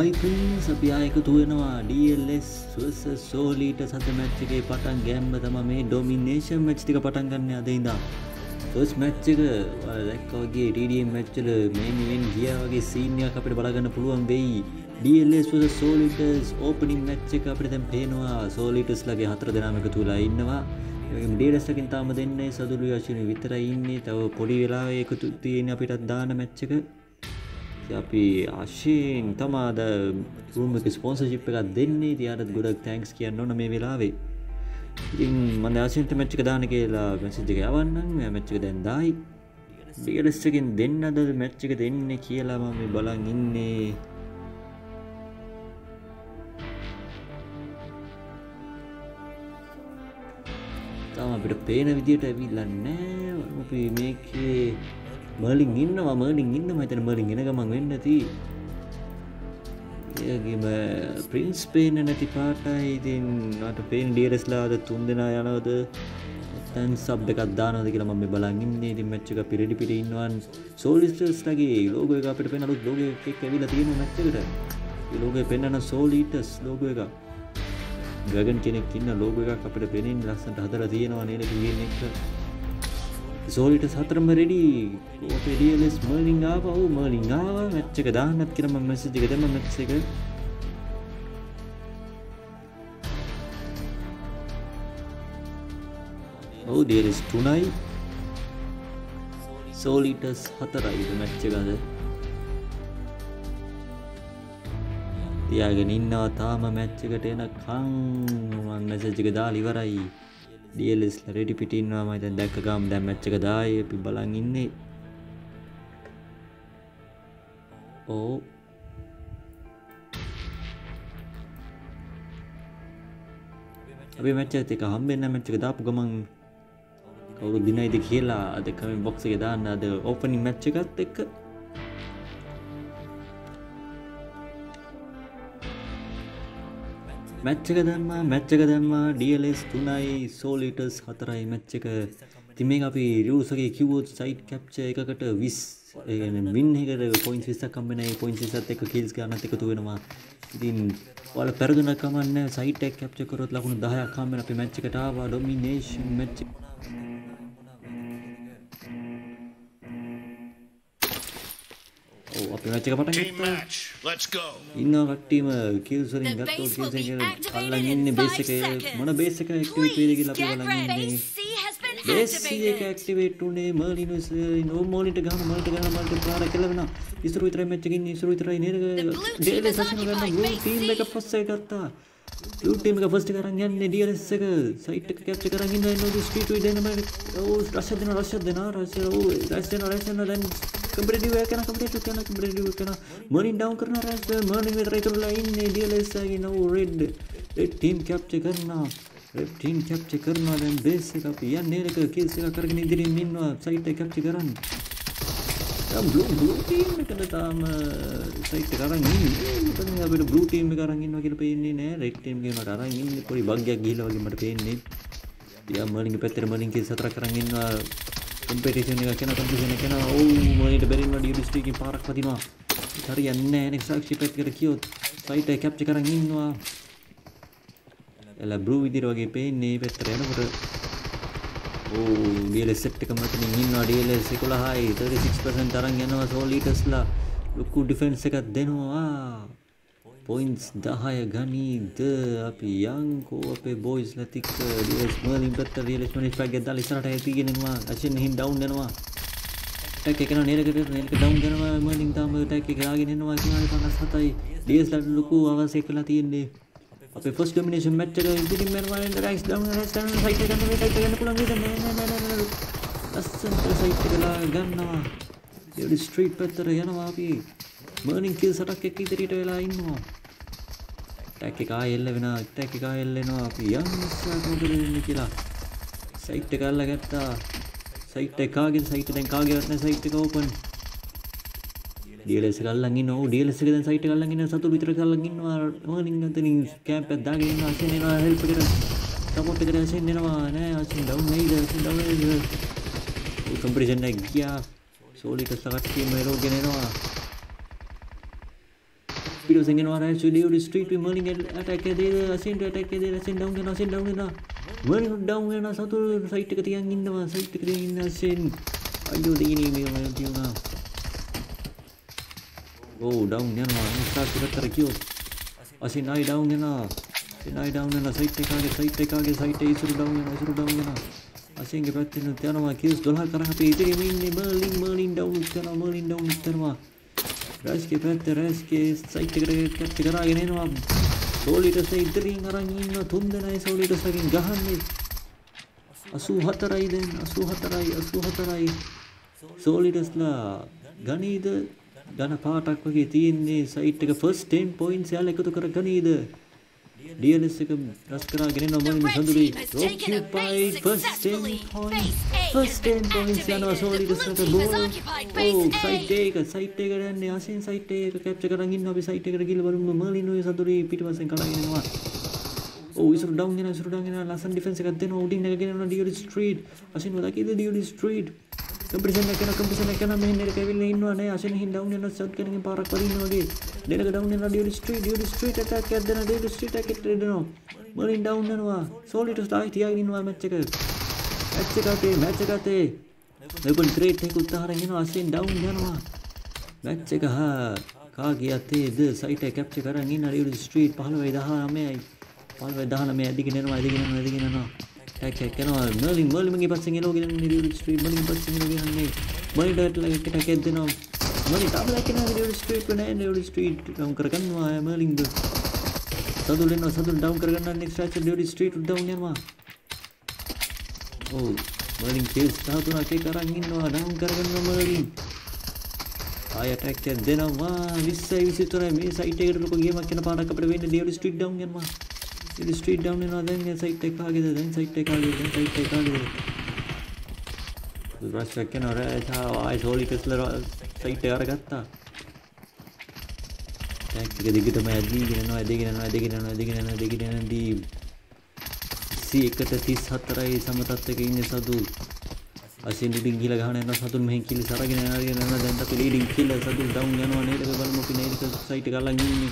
හයිපන්ස් අපි ආයකතු වෙනවා DLS සුවස සෝලීට සත මැච්චගේ පටන් ගැම්ම තම මේ ඩොමිනේෂන් මැච්තික පටන් ගන්න අදයිදා ෆස් මැච්චක දැක්කවගේ ටඩම් මැච්චල මේමෙන් ගිය වගේ සීනයක් අපට බලගන්න පුළුවන් වෙයි. DLS වස සෝලිටස් ඕපනින් මැච්චක අපට දැම් පේනවා. සෝලිටස් ලගේ හතර දෙනාමක තුලා ඉන්නවා. ඩේඩස්සකින් තාම දෙන්නේ සදුළු යශන විතර ඉන්නේ. තව පොඩි වෙලා එකතු තියෙන අපිටත් දාන මැච්චක අපි ආශයෙන් තමාද රුමක ස්පෝන්සජිප් එකක් දෙන්නේ. තියාට ගොඩක් තැන්ක්ස් කියන්න ඕන මේ වෙලාවේ. ඉතින් මඳ ආශන්ත මච්චක දාන කියලා මැසිජ්ජක යවන්නම්. මැච්චක දැන්දායි ඩියලස්සකින් දෙන්න අද මැච්චක දෙන්න කියලා මම බලන් ඉන්නේ. තම අපිට පේන විදියට ඇවිල්ලන්නෑ අපි මේකේ මලින් ඉන්නවා මලින් ඉන්න මතන මලින් එන ගමන් වෙන්න ඇති ඒගේම ප්‍රින්ස් පේන නැති පාටයි ඉතින් අට පේන් ඩියරස්ලාද තුන් දෙනා යනවද තැන් සබ් එකක් දානද කියලා මම බලගින්නේ ඉතින් මැච් එක පිරෙඩි පිට ඉන්නවන් සෝලිස්ටර්ස්ලගේ ලෝගෝ එක අපිට පේන අලුත් ලෝගෝ එකක් ඇවිල්ලා තියෙන මැච් එකට ඒ ලෝගෝ පෙන්වන සෝලිටස් ලෝගෝ එක ගගන් කෙනෙක් ඉන්න ලෝගෝ එකක් අපිට පෙනෙන ලස්සනට හදලා තියෙනවා නේද කියන එක සෝලිට සතරම රෙඩි ඩියලස් මර්ලිං ආව. ඔහු මර්ලිං ආව. මැච්චක දාන්නත් කරම මැසිජික දෙම මැච්ස එක. ඔහු ඩියලස් තුනයි. සෝලිටස් හතරයි මැච්චකද තියාගෙන ඉන්නවා තාම මැච්චකට එන කං මැසජික දා ලිවරයි ඩියලස් රෙඩි පිටින්වා මත දැක්කගම් දැම් මච්චක දාය. අපි බලන් ඉන්නේ. ඕ අපි මච්ච එක හම්බෙන්න්න මච්චක දාපු ගමන් කවුරු දිනයිද කියලා අද කම බොක්සක දාන්න. අද ඕපනි මැච්චකත් එක්ක මැච්චක දම්මා මැච්චක දම්මා. ඩියලෙස් තුනයි සෝලිටස් හතරයි මැච්චක තිමේ අපි රියසගේ කිවෝත් සයිට් කැප්ච එකකට විස් මින්හකට පොයින් විස්ස කම්බනයි පොයින් සිසත් එක කිල්ස් ගන්නත් එකතු වෙනවා. ඉතින් වල පැරදුන කමන්න සයිටක් කැප්ච කරොත් ලකුණු දහයක් කම්මෙන අපි මැච්චකටාවා ඩොමිනේෂන් මැච්ච අප මැච්චක පට ඉන්න කට්ටීම කිල්සරින් ගත්තෝ කිල්ස අල්ලන් ඉන්න බේසක මොන බේසක ක්ටිවිට වේදකි අපි බලන්නේ බේසික ක්ටිවේටුනේ මලින නෝමෝලිට ගම මට ගන මට පාර කෙලවෙන ඉස්රු විතර මච්චකින් ඉස්රු විතරයි නේද? ඩේල සසන ගන්න ටීම් එක පස්සේ ගත්තා. ලටීම එක ෆස්ට කරන්න යන්න ඩියලස් එක. සයිට් එක කැප්ච කරන්න නො ස්ටීට දෙනම රශ දෙන රශ දෙන රශ රැස්න රැසන දැන් කම්පිටිව් එකන කම්පිටිව් කරන කම්පිටිව් කරන මනින් ඩවුන් කරන රැස් මර්නින් විතරයි තුරලා ඉන්නේ ඩියලස් එකේ no red red team capture කරනවා රෙඩ් ටීම් කැප්ච කරනවා දැන් බේස් එක අපි යන්නේ එක කිල්ස් එක කරගෙන ඉදිරියෙන් ඉන්නවා සයිට් එක කැප්ච කරන්න බ්ලූ බ්ලූ ටීම් එකට තාම සයිට් එක අරන් ඉන්නේ මොකද අපිට බ්ලූ ටීම් එක අරන් ඉන්නවා කියලා පේන්නේ නෑ රෙඩ් ටීම් එකේ මට අරන් ඉන්නේ පොඩි බග්ගයක් ගිහිල්ලා වගේ මට පේන්නේ යා මර්නින් පැත්තට මර්නින් කිල්ස් හතරක් අරන් ඉන්නවා කොම්පිටිෂන් එක කෙනා කොම්පිටිෂන් එක කෙනා ඔව් මර්නින්ට බැරිම ඩියුස් ටීකින් පාරක් වදිනවා හරියන්නේ නෑ නේ සාක්ෂි පැත්තකට කියොත් සයිට් එක කැප්චර් කරන් ඉන්නවා එලා බ්ලූ විදිහට වගේ පේන්නේ පැත්තට යනකොට ඩියල සෙට් එක මතනින් ඉන්නවා ඩියලස් 11යි 36% තරම් යනවා සෝලීටස්ලා ලොකු ඩිෆෙන්ස් එකක් දෙනවා පොයින්ට්ස් 10 ගනීද අපි යන්කෝ අපේ බොයිස් ලතික ඩියස් මර්ලින් පැත්ත ඩියලස් 25 ගෙන් දාලා ඉස්සරහට ඇතිගෙන යනවා අචින් හින් ඩවුන් යනවා ටැක් එක නේරකට නේරක ඩවුන් කරනවා මර්ලින් තාම ටැක් එක ආගෙන එනවා 57යි ඩියස් ලට ලොකු අවශ්‍ය කරලා තියෙන්නේ අපේ ෆස් ඩොමිනේෂන් මැච් එක ඉදිරින් යනවා rise down rise down side එක ගන්න සයිට් එක ගන්න පුළුවන් නේද නෑ නෑ නෑ නෑ ලස්සනට සයිට් එක ලා ගන්නවා ඒ ස්ට්‍රීට් පැත්තට යනවා අපි මර්නින් කිල් සටක් එක්ක ඉදිරියට වෙලා ඉන්නවා. ටැක් එක ආයෙ එල්ල වෙනවා. ටැක් එක ආයෙ එල්ල වෙනවා. අපි යන් ඉස්සරහට මොකද වෙන්නේ කියලා. සයිට් එක අල්ලගත්තා. සයිට් එක කාගේ සයිට් දැන් කාගේවත් නෑ සයිට් එක ඕපන් ඩියලස් එක අල්ලන් ඉන්නවා. ඔව් ඩියලස් එක දැන් සයිට් එක අල්ලන් ඉන්නවා. සතුරු විතර අල්ලන් ඉන්නවා. මර්නින් අතනින් කැම්ප් එකක් දාගෙන ඉන්නවා. අසින් එනවා. හෙල්ප් එකට. සපෝට් එකට අසින් එනවා. නෑ අසින් ඩවුන් වෙයිද අසින් ඩවුන් වෙයිද කම්පිටිෂන් එක ගියා. සෝලිට සකට්ටියම එරෝගෙන එනවා Speedo singing or I should leave the street to morning attack a day, a sin to attack a day, a sin down and a sin down and a when down and a satu site to the young in the site to the in a sin. I do the enemy of my tuna. Go down and a start to the kill. A sin I down and a sin I down and a site take a site take a site is down and a suru down and a අසින්ගේ පැත්තෙන් යනවා කිස් 12 කරා අපි ඉතිරි මෙන්නේ Merlin Merlin download කරනවා Merlin download කරනවා රැස්ගේ පැත්ත රැස්ගේ සයිට් එකට කැප්ච කරගෙන එනවා සෝලිටස් ඉදිරියෙන් අරන් ඉන්න තුන් දෙනයි සෝලිටස්ගෙන් ගහන්නේ 84යි දැන් 84යි 84යි සෝලිටස්ලා ගනීද ධන පාටක් වගේ තියෙන්නේ සයිට් එක ෆස්ට් 10 පොයින්ට්ස් යාල එකතු කර ගනීද DLS එක රස් කරගෙන නමනින් සඳුරි occupy first 10 points first 10 points යනවා සෝලිඩස්ට බෝල්. ඕ සයිට් එක සයිට් එකට යන්නේ ආසෙන් සයිට් එක කැප්චර් කරන් ඉන්න අපි සයිට් එකට ගිහලා බලමු. මර්ලින් ඔය සඳුරි පිටිපස්සෙන් කඩගෙන යනවා ඕ ඉසුරු ඩවුන් වෙනවා ඉසුරු ඩවුන් වෙනවා ලස්සන ඩිෆෙන්ස් එකක් දෙනවා. උඩින් එකගෙන යනවා ඩියෝඩි ස්ට්‍රීට් අසින් වදකීද ඩියෝඩි ස්ට්‍රීට් කම්පිටිෂන් එක කරන කම්පිටිෂන් එක කරන මෙහෙන් එකට ඇවිල්ලා ඉන්නවා නේ අසින් හින් ඩවුන් වෙනවා සවුත් කෙනකින් පාරක් වදින්න වගේ දෙනක ඩවුන් වෙනවා ඩියෝඩි ස්ට්‍රීට් ඩියෝඩි ස්ට්‍රීට් අටැක් එකක් දෙනවා ඩියෝඩි ස්ට්‍රීට් එකක් එක්ක දෙනවා මලින් ඩවුන් වෙනවා සෝලිටස් තායි තියාගෙන ඉන්නවා මැච් එක මැච් එක අතේ මැච් එක අතේ මෙබන් ක්‍රේට් එක උත්තරගෙන එනවා අසින් ඩවුන් යනවා මැච් එක හා කාගේ අතේද සයිට් එක කැප්චර් කරන් ඉන්න ඩියෝඩි ස්ට්‍රීට් 15 19යි 15 19 ඇදිගෙන යනවා ඇදිගෙන යනවා ඇදිගෙන යනවා ටැක් එක කරනවා මර්ලින් මර්ලින්ගේ පස්සෙන් එනෝගෙන ඩියෝඩි ස්ට්‍රීට් මර්ලින් පස්සෙන් එනෝගෙන යන්නේ මර්ලින්ට ලයිට් එකක් දෙනවා මර්ලින් තාම ලයිට් එක ඩියෝඩි ස්ට්‍රීට් නෑ ඩියෝඩි ස්ට්‍රීට් ඩවුන් කරගන්නවා මර්ලින්ද සදුල් එනවා සදුල් ඩවුන් කරගන්න නෙක්ස්ට් රැච් ඩියෝඩි ස්ට්‍රීට් ඩවුන් යනවා ඔව් මර්ලින් කේස් 13ක් එක අරන් ඉන්නවා ඩවුන් කරගන්නවා මර්ලින් ආය ඇටැක් එක දෙනවා 20යි 23යි මේ සයිට් එකට ලොකු ගේමක් කරන පාඩක් අපිට වෙන්නේ ඩියෝඩි ස්ට්‍රීට් ඩවුන් යනවා Still straight down and then again side take आगे दे then side take आगे then side take आगे दूसरा सेकंड हो रहा है ऐसा आई सॉरी किसलर सही तैयार करता टैक्स के देखी तो मैं अधी गिरना अधी गिरना अधी गिरना अधी गिरना अधी गिरना दी सी एक तथी सत्रह ही समतत्ते के इन साधु। असीन डिंगी लगाने ना साधु, में किले सारा गिरना गिरना देन तक लीडिंग किले साधु डाउन जानो नहीं तो बल मुकी नहीं तो साइट का लगी नहीं।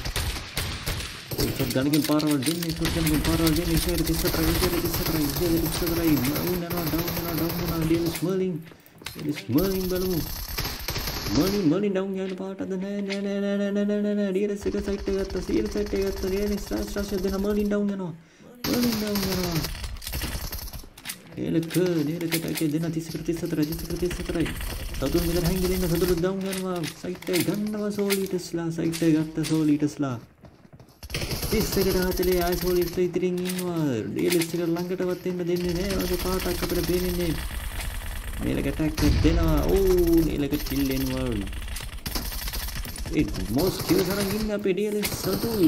ගණකින් පාරවල් දෙන්නේ ඒත් ගණකින් පාරවල් දෙන්නේ ඉස්සර 34යි ඉස්සර 34යි ඉස්සර 34යි ඩවුන් යනවා ඩවුන් යනවා ඩවුන් යනවා ඩියල් ස්මර්ලින් ඩියල් ස්මර්ලින් බලමු මනි මනි ඩවුන් යන පාටද නෑ නෑ නෑ නෑ නෑ නෑ නෑ නෑ ඩියල්ස් එක සයිට් එක ගත්තා සීල් සයිට් එක ගත්තා ඩියල්ස් ස්ටාර්ට් ස්ටාර්ට් දෙන මනි ඩවුන් යනවා මනි ඩවුන් යනවා ඒලක නේරක ටැකේ දෙන 30 34 34 34යි සතුන් මෙතන හැංගිලා ඉන්න සතුරු ඩවුන් යනවා සයිට් එක ගන්නවා සෝලීටස්ලා සයිට් එක ගත්ත සෝලීටස්ලා 30කට 40 ආයි සෝලීටස් ඉතිරින් ඉන්නවා. ඩියල්ස් එක ළඟටවත් එන්න දෙන්නේ නෑ වගේ පාටක් අපිට පේන්නේ මේලක ටැක් දෙනවා. ඕ මේලක කිල්ලෙනවා ඒ මොස් කිව තරම් ඉන්න අපේ ඩීඑල්එස් සතුල්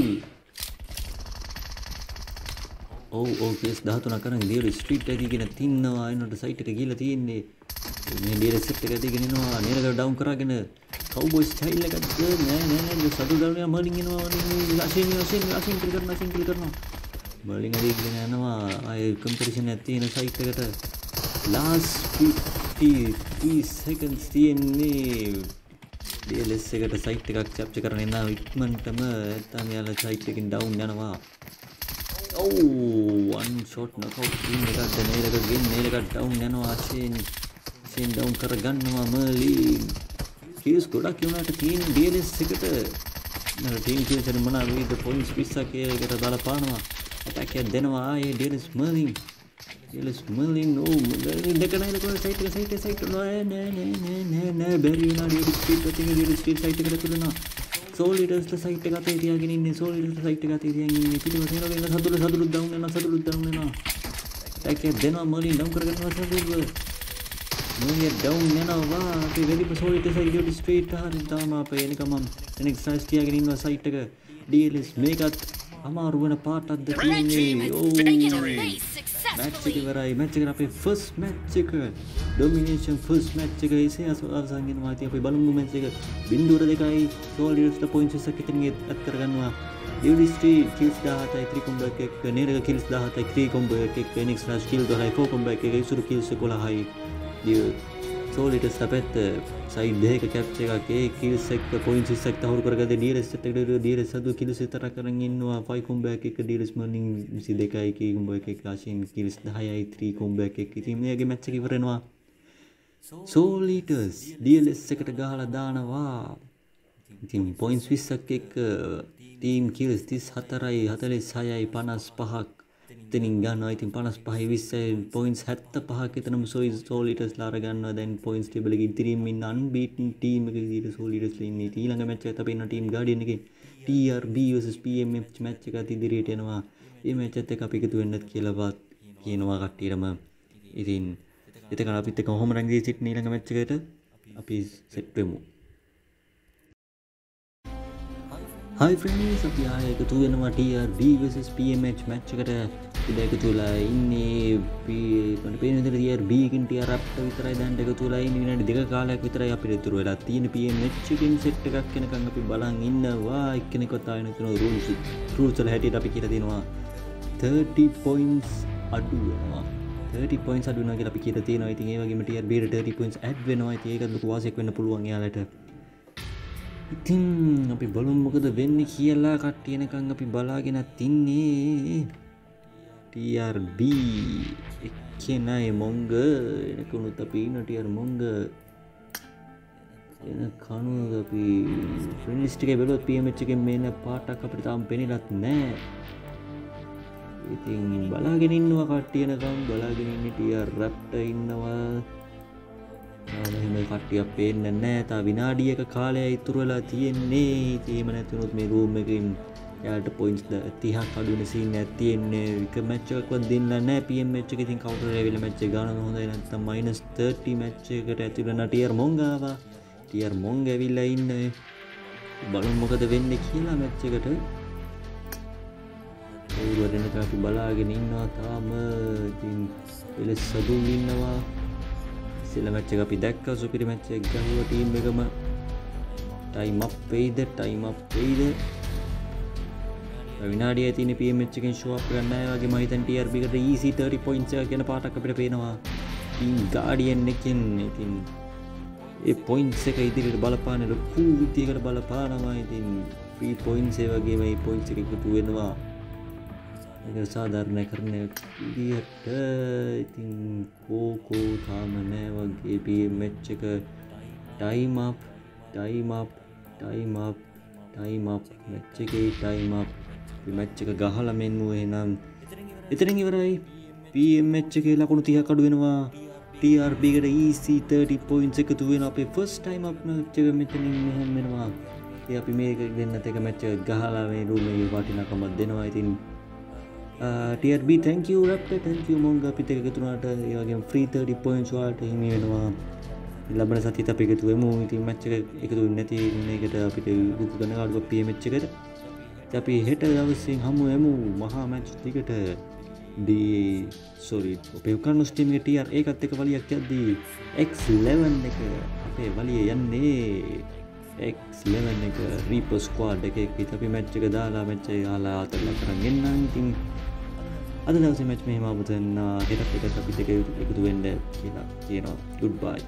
ඔව් ඔව් කේස් 13 කරන් ඩීඑල්එස් ස්ට්‍රීට් එකේ ගෙන තින්නවා. එනකොට සයිට් එක ගිහලා තියෙන්නේ. මේ ඩීඑල්එස් සෙට් එක දිගෙන එනවා. නේරක ඩවුන් කරගෙන කවුබොයි ස්ටයිල් එකක් නෑ නෑ නෑ. සතුල් ඩවුන් යනවා මර්ලින් එනවා. මර්ලින් අසින් අසින් අසින් කිල් කරනවා අසින් කිල් කරනවා. මර්ලින් අදිගෙන යනවා. ආයේ කම්පිටිෂන් එකක් තියෙන සයිට් එකට. ලාස්ට් 50 සෙකන්ඩ්ස් තියෙන්නේ. DLS එකට සයිට් එකක් කැප්චර් කරගෙන ඉන්න ඉක්මනටම නැත්නම් යාලා සයිට් එකකින් ඩවුන් යනවා. ඔව් වන් ෂොට් නොකවුට් ටීම් එකක් දැන් ඒලක ගෙන් ඒලක ඩවුන් යනවා. අෂේන් අෂේන් ඩවුන් කරගන්නවා මර්ලින් කීස් ගොඩක් වුණාට තියෙන DLS එකට. නේද? ටීම් කීස් එක මොනවා වේද පොයින්ට්ස් 20ක් ඒකට දාලා පානවා ඇටැක් එකක් දෙනවා. ආයේ DLS Merlin Jelas maling oh dia kena dia kena saya saya saya saya kena ne ne ne ne ne බැරි වුණා රියල් ස්ට්‍රීට් එකේ රියල් ස්ට්‍රීට් සයිට් එකට තුලනවා සෝලිඩර්ස්ට සයිට් එක අතේ තියාගෙන ඉන්නේ. සෝලිඩර්ස්ට සයිට් එක අතේ තියාගෙන ඉන්නේ. පිටිපස්සේ යනවා වෙන සතුරු සතුරු ඩවුන් වෙනවා සතුරු ඩවුන් වෙනවා. ටැක් එක දෙනවා මලින් ඩවුන් කරගන්නවා සතුරු මලින් ඩවුන් වෙනවා අපි වෙලිම සෝලිඩර්ස් රියල් ස්ට්‍රීට් හරින් තාම අපේ එනකම එනෙක් සයිස් තියාගෙන ඉන්නවා සයිට් එක. ඩීඑල්එස් මේකත් අමාරු වෙන පාටක්ද තියෙන්නේ ඕ මැච් එක ඉවරයි. මැච් එක අපේ ෆස්ට් මැච් එක. ඩොමිනේෂන් ෆස්ට් මැච් එක. ඉසේ අවසන් වෙනවා. ඉතින් අපි බලමු මැච් එක. බිඳුවර දෙකයි. සෝලියර්ස්ට පොයින්ට්ස් එකක් ඉතින් අත් කරගන්නවා. ඩිවිස්ටි කිල්ස් 17යි 3 කොම්බෝ එකක් නේරක කිල්ස් 17යි 3 කොම්බෝ එකක් ෆෙනික්ස් රාජ් කිල් 12යි 4 කොම්බෝ එකක් ඉසුරු කිල්ස් 11යි ඩිව් සෝලිට සැපැත්ත සයි දෙක කැප්ච එකේ කිල්සෙක් පොයින් සික් හුරු කරග ඩියරෙස්ට දියර සතු කිලි තර කරන්න ඉන්නවා. පයි කොම්බැක් එක ඩිරස් මනින් විසි දෙකයි කොම්බ එක කාශයෙන් කිරිස් දහයයි ත්‍රී කොම්බැක් එක තිමගේ මැච්චකි වරෙනවා සෝලීටස් ඩියලෙස් එකට ගහල දානවා. ඉතින් පොයින්ස් විස්සක් එක් ටීම් කිල්ස් තිස් හතරයි හතලෙස් සයයි පනස් පහක් එතනින් ගන්නවා. ඉතින් පනස් පහයි විස්ස පොයින්ස් හැත්ත පහක් එතනම සොයි සෝලිටස් ලාර ගන්නවා දැන් පොයින්ස් ටේබල් එකේ ඉතිරින් ඉන්න අන්බීටන් ටීම් එකේ විදිහට සෝලිටස් ඉන්නේ. ඊළඟ මැච් එක. තමයි ටීම් ගාඩියන් එකේ TRB vs PMH මැච් එකත් ඉදිරියට එනවා. ඒ මැච් එකත් එක්ක අපි එකතු වෙන්නත් කියලාවත් කියනවා කට්ටියටම. ඉතින් එතකන් අපිත් එක්ක කොහොම රැඟී සිටින ඊළඟ මැච් එකට? අපි සෙට් වෙමු. හයි ෆ්‍රෙන්ඩ්ස් අපි ආය එකතු වෙනවා TRB vs PMH මැච් එකට. ඉතින් එකතු වෙලා ඉන්නේ මට පේන විදිහට TRB කින් TRP විතරයි දැන් එකතු වෙලා ඉන්නේ විනාඩි දෙක කාලයක් විතරයි අපිට ඉතුරු වෙලා තියෙන PMH කින් සෙට් එකක් වෙනකන් අපි බලන් ඉන්නවා. එක්කෙනෙක්වත් ආයෙ නැතුන රූල්ස් රූල්ස් වල හැටියට අපි කියලා දෙනවා 30 points අඩු වෙනවා 30 points අඩු වෙනවා කියලා අපි කියලා තියෙනවා. ඉතින් ඒ වගේම TRB ට 30 points add වෙනවා. ඉතින් ඒකත් ලොකු වාසියක් වෙන්න පුළුවන් එයාලට. ඉතින් අපි බලමු මොකද වෙන්නේ කියලා කට්ටියනකං අපි බලාගෙන තින්නේ. TRB එක්කෙනයි මොංග. එනකුණුත් අපි නටියර් මොංග. එන කනුව අපි ෆිනිස්ටික බලොත් පියමච්චක මෙන්න පාටක් අපිට තාම් පෙනිලත් නෑ. ඉතින් බලාගෙන ඉන්නවා කට්ටියනකම් බලාගෙනන්න ටියර් රැප්ට ඉන්නවා. එහෙම කට්ටිය පේන්න නෑ. තා විනාඩියක කාලය ඉතුරලා තියෙන්නේ. තේම නැතිනුත් මේ රූම් එකින් යාට පොයින්ස් තිහක් අඩුන සින්න ඇතියෙන්නේ එක මච්චකවත් දෙන්න නෑ. පියම් මච්ච ඉතින් කවුට රැවිල මච්ච ගන හොඳ නැත්තම් මයිනස් 30 මච්චකට ඇතිවන ටියර් මොංගාවා ටියර් මොංග ඇවිල්ලා ඉන්න. බලු මොකද වෙන්න කියලා මැච්චකට ඔවුරෙනක අපි බලාගෙන ඉන්නවා තාම. ඉතින් එලෙස් සදුම් ඉන්නවා. සිල මච්ච අපි දැක්ක සුපිරි මච්ච ගහුව ටීම් එකම. ටයිම් අප් වෙයිද? ටයිම් අප් වෙයිද? විනාඩිය තින පමච්චකෙන් ශෝප් ගන්න වගේ මහිතන් ටර්බිකට ඊසි 30 පොයින්ස කියන පාටක් අපිට පේනවා. ඉන් ගාඩියෙන් එකෙන් ඉතින් ඒ පොයින්ස් එක ඉදිරිට බලපාන ලොකු විතියකට බලපානවා. ඉතින් පී පොයින්සේ වගේම පොයින්ස එකතු වෙනවා. සාධාරණය කරන ඉදිට ඉතින් කෝකෝ තාම නෑ වගේ පමච්ච එක ටයිමප් ටයිමප් ටයිමප් ටයිමප් මැච්ච එකේ ටයිමප් මැච්ච එක ගහල මෙන්නුවේ නම් එතරින් ඉවරයි. පමච්ච එක ලකුණු තිය කඩු වෙනවා. TRBකට EC30 පොයින්ස් එකතු වෙන අපේ ෆස් ටයිම් අප්නච්චක මෙතනින් මෙහම්මෙනවා ඒ අපි මේක දෙන්න එක මැච්ච ගහලා මේ රුමේ වටිනකමත් දෙනවා. ඉතින් ටB තැංකව රප්ට තැංකව මොංග පිත එකතුනාට ඒගේ ්‍රී 30 පොයින්ස් වාට හිමි වෙනවා. ලබන සති අප එකතුවම ඉතින් මච්චක එකතු නැති එකට අපිට ගුප ගන අඩුව පියමච්චකට අපි හෙට දවස්සෙන් හමු එමු මහා මැච් තිකට දී සොරි පෙවකන්න ස්ටීමට ටියර් ඒකත් එක වලියක් යද්දී එක්11 එක අපේ වලිය යන්නේ. එක්11 එක රීපස්කවාඩ් එක එක අපි මැච්චක දාලා මැච්චේ යාලා අතරල කරන්න එන්න ඉතින් අද දවස මැච් මෙහම අමතන්න හෙටත් එක අපි දෙක එකතු වෙන්ඩ කියලා කියනවා goodbye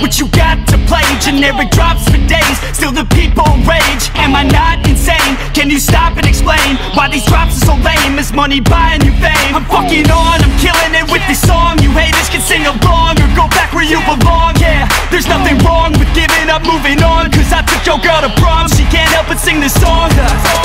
What you got to play, generic drops for days Still the people rage, am I not insane? Can you stop and explain why these drops are so lame? Is money buying you fame? Fucking on, I'm killing it with this song. You haters can sing along or go back where you belong. Yeah, there's nothing wrong with giving up, moving on. Cause I took your girl to prom, she can't help but sing this song